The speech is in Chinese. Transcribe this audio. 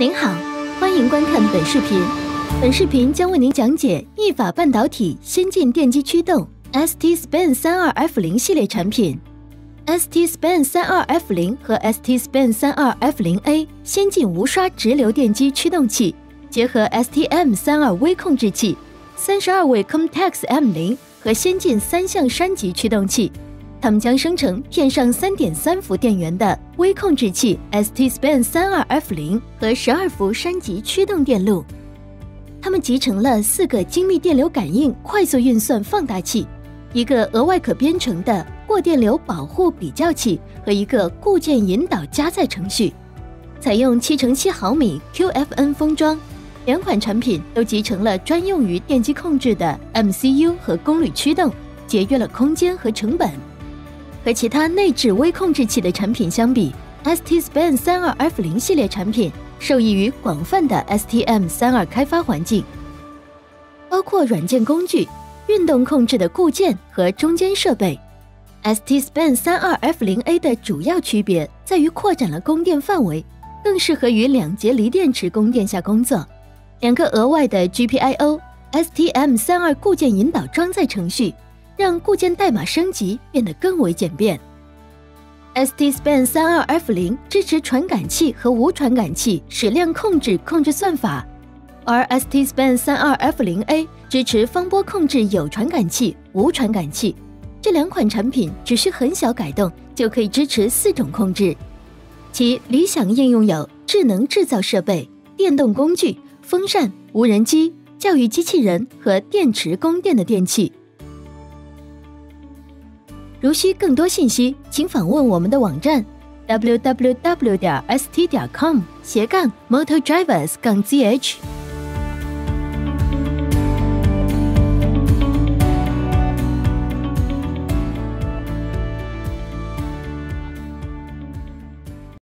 您好，欢迎观看本视频。本视频将为您讲解意法半导体先进电机驱动 ST SPAN 三二 F 零系列产品。ST SPAN 三二 F 零和 ST SPAN 三二 F 零 A 先进无刷直流电机驱动器，结合 STM 三二微控制器、三十二位 COMTEX M 零和先进三相栅极驱动器。它们将生成片上三点三伏电源的微控制器 ST SPAN 三二 F 零和十二伏栅极驱动电路。它们集成了四个精密电流感应快速运算放大器，一个额外可编程的过电流保护比较器和一个固件引导加载程序。采用七乘七毫米 QFN 封装，两款产品都集成了专用于电机控制的 MCU 和功率驱动，节约了空间和成本。和其他内置微控制器的产品相比，ST SPAN 三二 F 零系列产品受益于广泛的 STM 三二开发环境，包括软件工具、运动控制的固件和中间设备。ST SPAN 三二 F 零 A 的主要区别在于扩展了供电范围，更适合于两节锂电池供电下工作。两个额外的 GPIO STM 三二固件引导装载程序。让固件代码升级变得更为简便。ST SPAN 三二 F 零支持传感器和无传感器矢量控制控制算法，而 ST SPAN 三二 F 零 A 支持方波控制有传感器、无传感器。这两款产品只需很小改动就可以支持四种控制，其理想应用有智能制造设备、电动工具、风扇、无人机、教育机器人和电池供电的电器。如需更多信息，请访问我们的网站 www. 点 st. 点 com 斜杠 motordrivers. 杠 zh。